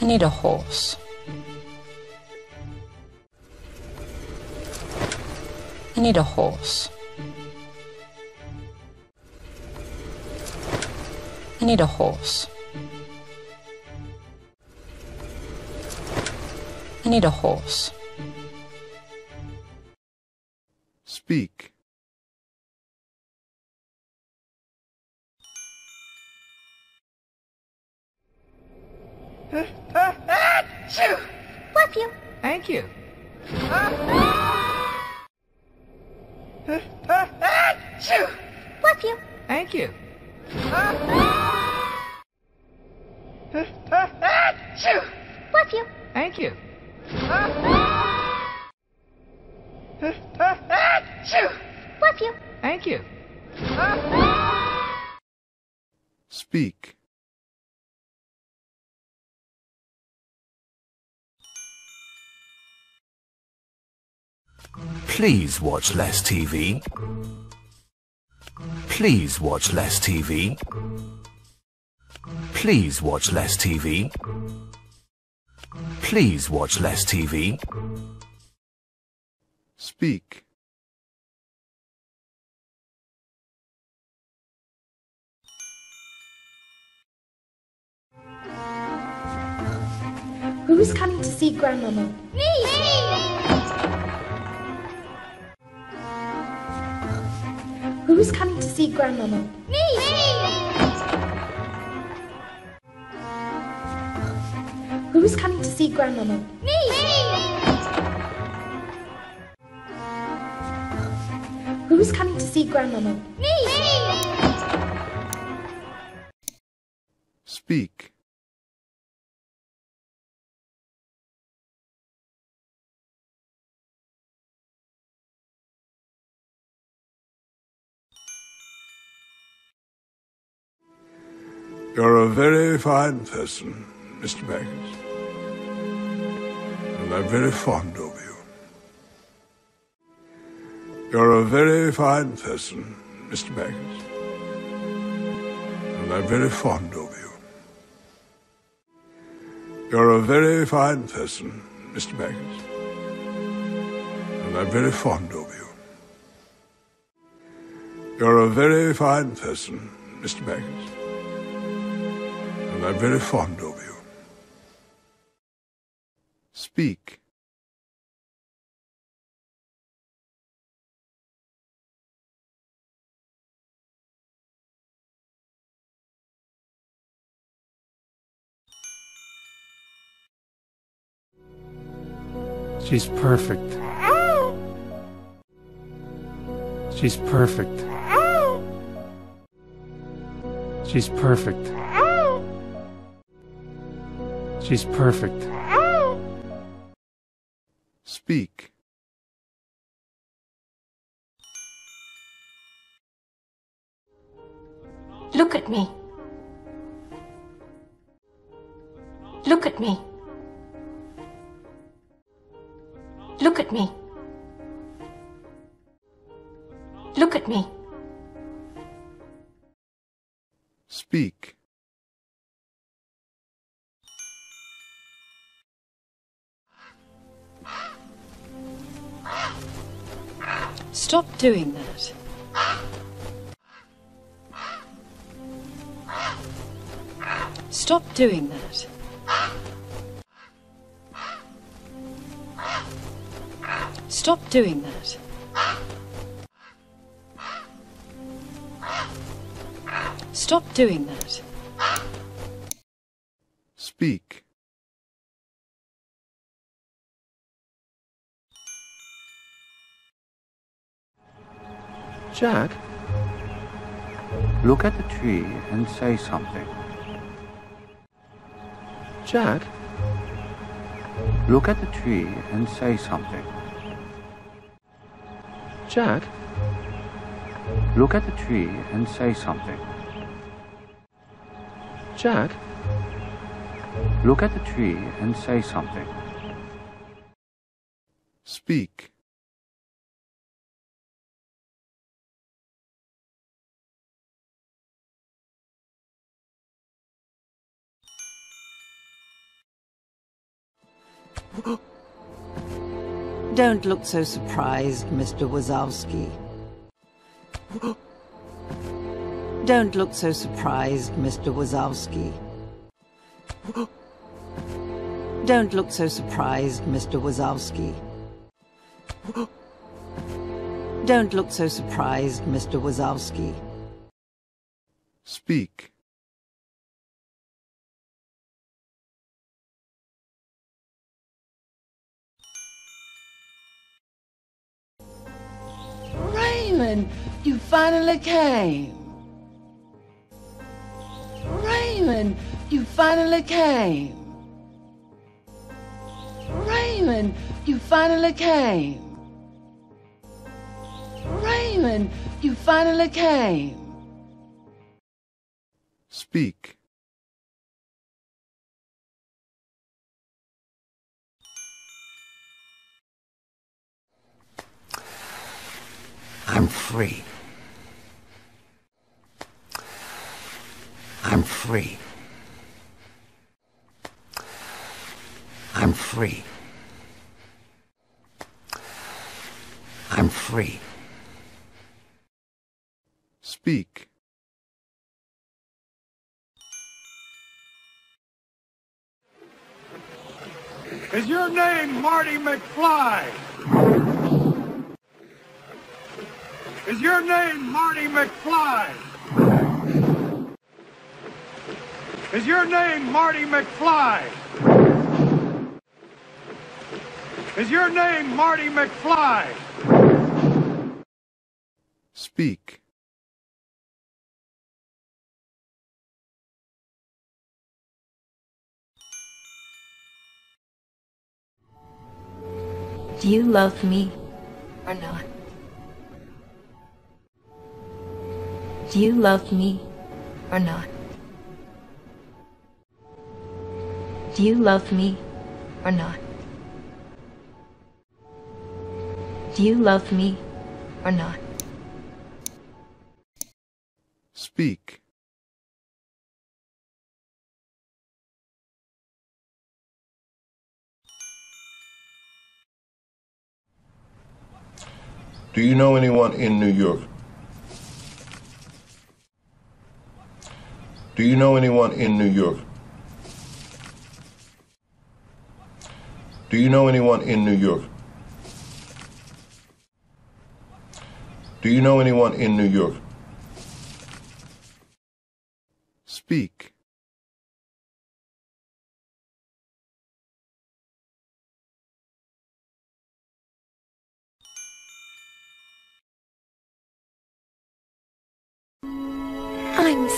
I need a horse. I need a horse. I need a horse. I need a horse. Love you. Thank you. Love you. Thank you. Love you. Thank you. Love you. Thank you. Speak. Please watch less TV. Please watch less TV. Please watch less TV. Please watch less TV. Speak. Who's coming to see Grandmama? Me! Who's coming to see Grandmama? Me! Me! Who's coming to see Grandmama? Me! Me! Who's coming to see Grandmama? Me! Speak. You're a very fine person, Mr. Baggins. And I'm very fond of you. You're a very fine person, Mr. Baggins. And I'm very fond of you. You're a very fine person, Mr. Baggins. And I'm very fond of you. You're a very fine person, Mr. Baggins. And I'm very fond of you. Speak. She's perfect. She's perfect. She's perfect. She's perfect. Speak. Look at me. Look at me. Look at me. Look at me. Speak. Stop doing that. Stop doing that. Stop doing that. Stop doing that. Speak. Jack, look at the tree and say something. Jack, look at the tree and say something. Jack, look at the tree and say something. Jack, look at the tree and say something. Speak. Don't look so surprised, Mr. Wazowski. Don't look so surprised, Mr. Wazowski. Don't look so surprised, Mr. Wazowski. Don't look so surprised, Mr. Wazowski. Speak. Raymond, you finally came. Raymond, you finally came. Raymond, you finally came. Raymond, you finally came. Speak. I'm free. I'm free. I'm free. I'm free. Speak. Is your name Marty McFly? Is your name Marty McFly? Is your name Marty McFly? Is your name Marty McFly? Speak. Do you love me or not? Do you love me or not? Do you love me or not? Do you love me or not? Speak. Do you know anyone in New York? Do you know anyone in New York? Do you know anyone in New York? Do you know anyone in New York? Speak. I'm